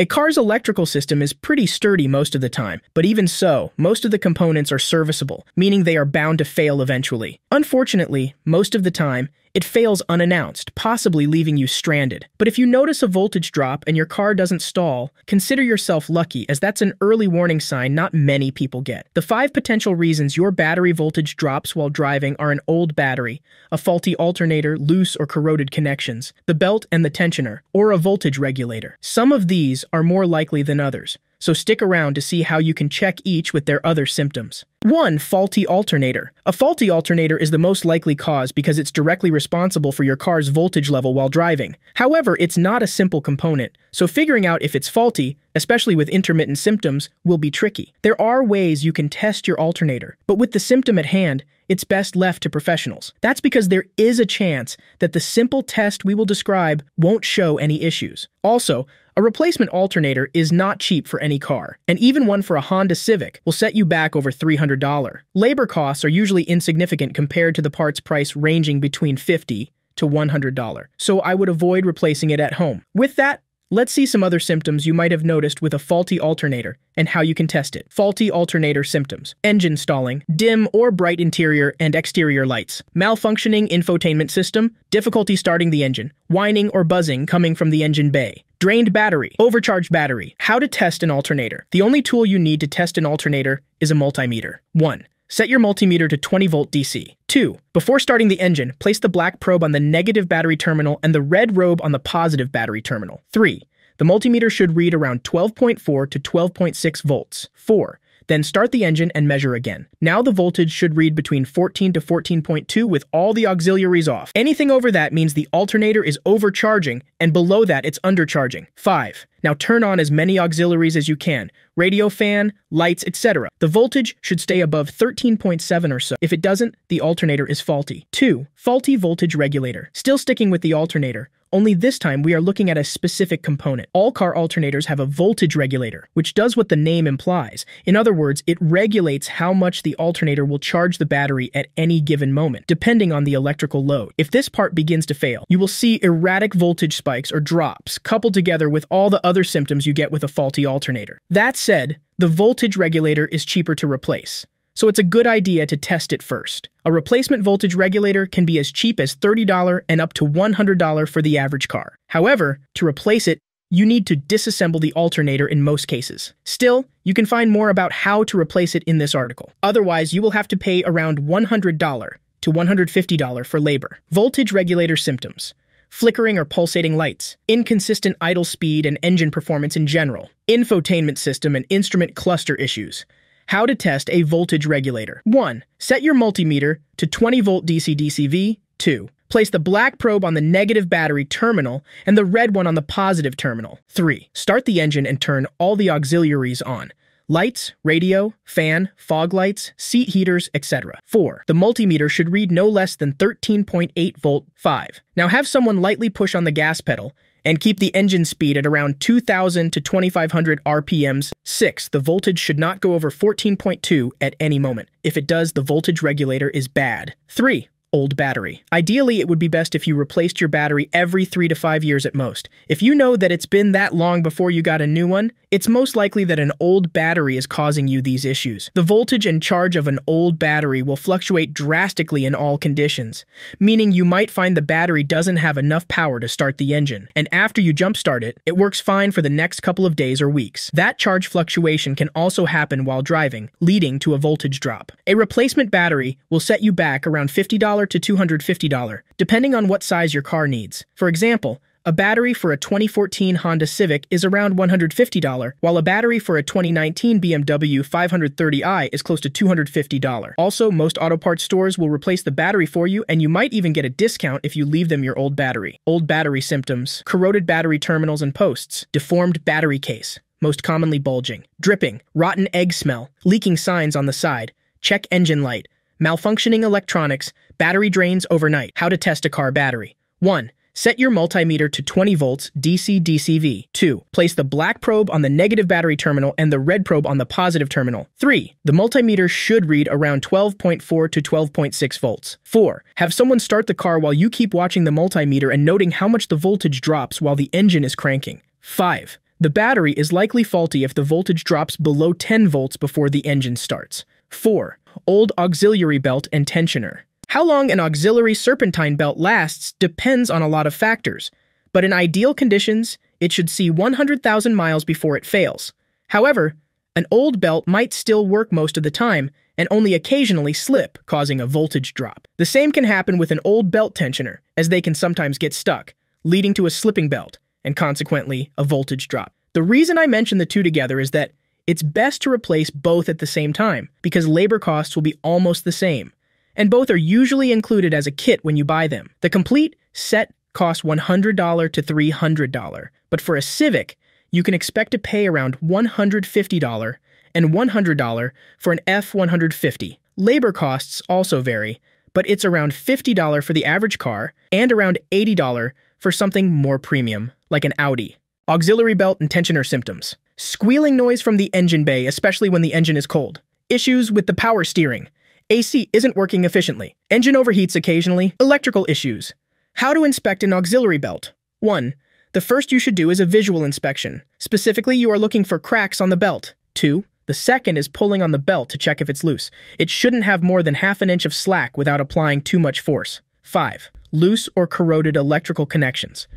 A car's electrical system is pretty sturdy most of the time, but even so, most of the components are serviceable, meaning they are bound to fail eventually. Unfortunately, most of the time, it fails unannounced, possibly leaving you stranded. But if you notice a voltage drop and your car doesn't stall, consider yourself lucky as that's an early warning sign not many people get. The five potential reasons your battery voltage drops while driving are an old battery, a faulty alternator, loose or corroded connections, the belt and the tensioner, or a voltage regulator. Some of these are more likely than others so stick around to see how you can check each with their other symptoms. 1. Faulty alternator. A faulty alternator is the most likely cause because it's directly responsible for your car's voltage level while driving. However, it's not a simple component, so figuring out if it's faulty, especially with intermittent symptoms, will be tricky. There are ways you can test your alternator, but with the symptom at hand, it's best left to professionals. That's because there is a chance that the simple test we will describe won't show any issues. Also, a replacement alternator is not cheap for any car, and even one for a Honda Civic will set you back over $300. Labor costs are usually insignificant compared to the parts price ranging between 50 to $100, so I would avoid replacing it at home. With that, Let's see some other symptoms you might have noticed with a faulty alternator and how you can test it. Faulty alternator symptoms. Engine stalling, dim or bright interior and exterior lights, malfunctioning infotainment system, difficulty starting the engine, whining or buzzing coming from the engine bay, drained battery, overcharged battery. How to test an alternator. The only tool you need to test an alternator is a multimeter. 1. Set your multimeter to 20 volt DC. 2. Before starting the engine, place the black probe on the negative battery terminal and the red probe on the positive battery terminal. 3. The multimeter should read around 12.4 to 12.6 volts. 4. Then start the engine and measure again. Now the voltage should read between 14 to 14.2 with all the auxiliaries off. Anything over that means the alternator is overcharging, and below that it's undercharging. 5. Now turn on as many auxiliaries as you can, radio fan, lights, etc. The voltage should stay above 13.7 or so. If it doesn't, the alternator is faulty. 2. Faulty voltage regulator. Still sticking with the alternator, only this time we are looking at a specific component. All car alternators have a voltage regulator, which does what the name implies. In other words, it regulates how much the alternator will charge the battery at any given moment, depending on the electrical load. If this part begins to fail, you will see erratic voltage spikes or drops, coupled together with all the other symptoms you get with a faulty alternator. That said, the voltage regulator is cheaper to replace so it's a good idea to test it first. A replacement voltage regulator can be as cheap as $30 and up to $100 for the average car. However, to replace it, you need to disassemble the alternator in most cases. Still, you can find more about how to replace it in this article. Otherwise, you will have to pay around $100 to $150 for labor. Voltage regulator symptoms flickering or pulsating lights, inconsistent idle speed and engine performance in general, infotainment system and instrument cluster issues, how to test a voltage regulator. 1. Set your multimeter to 20 volt DC DCV. 2. Place the black probe on the negative battery terminal and the red one on the positive terminal. 3. Start the engine and turn all the auxiliaries on. Lights, radio, fan, fog lights, seat heaters, etc. 4. The multimeter should read no less than 13.8 volt 5. Now have someone lightly push on the gas pedal and keep the engine speed at around 2000 to 2500 RPMs. 6. The voltage should not go over 14.2 at any moment. If it does, the voltage regulator is bad. 3 old battery. Ideally, it would be best if you replaced your battery every three to five years at most. If you know that it's been that long before you got a new one, it's most likely that an old battery is causing you these issues. The voltage and charge of an old battery will fluctuate drastically in all conditions, meaning you might find the battery doesn't have enough power to start the engine, and after you jumpstart it, it works fine for the next couple of days or weeks. That charge fluctuation can also happen while driving, leading to a voltage drop. A replacement battery will set you back around $50 to $250, depending on what size your car needs. For example, a battery for a 2014 Honda Civic is around $150, while a battery for a 2019 BMW 530i is close to $250. Also, most auto parts stores will replace the battery for you, and you might even get a discount if you leave them your old battery. Old battery symptoms corroded battery terminals and posts, deformed battery case, most commonly bulging, dripping, rotten egg smell, leaking signs on the side, check engine light, malfunctioning electronics, battery drains overnight. How to test a car battery. 1. Set your multimeter to 20 volts DC DCV. 2. Place the black probe on the negative battery terminal and the red probe on the positive terminal. 3. The multimeter should read around 12.4 to 12.6 volts. 4. Have someone start the car while you keep watching the multimeter and noting how much the voltage drops while the engine is cranking. 5. The battery is likely faulty if the voltage drops below 10 volts before the engine starts. 4. Old auxiliary belt and tensioner. How long an auxiliary serpentine belt lasts depends on a lot of factors, but in ideal conditions, it should see 100,000 miles before it fails. However, an old belt might still work most of the time and only occasionally slip, causing a voltage drop. The same can happen with an old belt tensioner, as they can sometimes get stuck, leading to a slipping belt, and consequently, a voltage drop. The reason I mention the two together is that it's best to replace both at the same time, because labor costs will be almost the same, and both are usually included as a kit when you buy them. The complete set costs $100 to $300, but for a Civic, you can expect to pay around $150 and $100 for an F-150. Labor costs also vary, but it's around $50 for the average car and around $80 for something more premium, like an Audi. Auxiliary belt and tensioner symptoms. Squealing noise from the engine bay, especially when the engine is cold. Issues with the power steering. AC isn't working efficiently. Engine overheats occasionally. Electrical issues. How to inspect an auxiliary belt. 1. The first you should do is a visual inspection. Specifically, you are looking for cracks on the belt. 2. The second is pulling on the belt to check if it's loose. It shouldn't have more than half an inch of slack without applying too much force. 5. Loose or corroded electrical connections.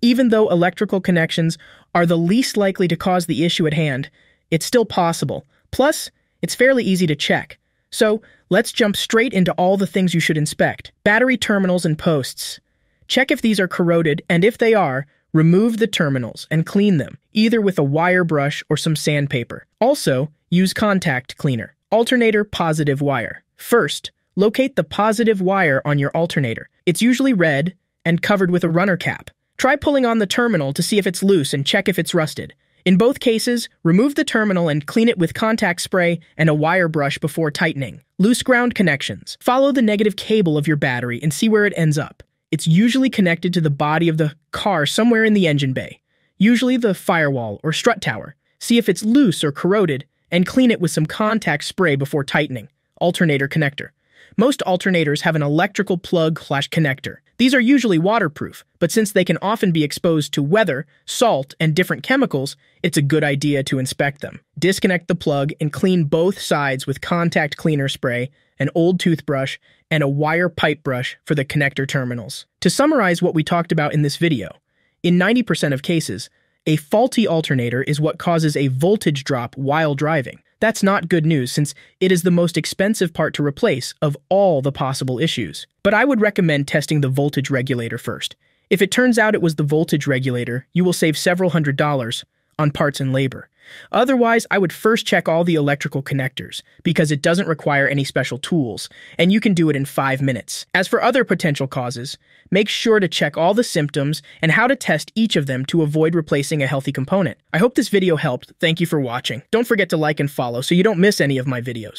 Even though electrical connections are the least likely to cause the issue at hand, it's still possible. Plus, it's fairly easy to check. So, let's jump straight into all the things you should inspect. Battery terminals and posts. Check if these are corroded, and if they are, remove the terminals and clean them, either with a wire brush or some sandpaper. Also, use contact cleaner. Alternator positive wire. First, locate the positive wire on your alternator. It's usually red and covered with a runner cap. Try pulling on the terminal to see if it's loose and check if it's rusted. In both cases, remove the terminal and clean it with contact spray and a wire brush before tightening. Loose ground connections. Follow the negative cable of your battery and see where it ends up. It's usually connected to the body of the car somewhere in the engine bay, usually the firewall or strut tower. See if it's loose or corroded, and clean it with some contact spray before tightening. Alternator connector. Most alternators have an electrical plug slash connector. These are usually waterproof, but since they can often be exposed to weather, salt, and different chemicals, it's a good idea to inspect them. Disconnect the plug and clean both sides with contact cleaner spray, an old toothbrush, and a wire pipe brush for the connector terminals. To summarize what we talked about in this video, in 90% of cases, a faulty alternator is what causes a voltage drop while driving. That's not good news since it is the most expensive part to replace of all the possible issues. But I would recommend testing the voltage regulator first. If it turns out it was the voltage regulator, you will save several hundred dollars on parts and labor. Otherwise, I would first check all the electrical connectors, because it doesn't require any special tools, and you can do it in 5 minutes. As for other potential causes, make sure to check all the symptoms and how to test each of them to avoid replacing a healthy component. I hope this video helped. Thank you for watching. Don't forget to like and follow so you don't miss any of my videos.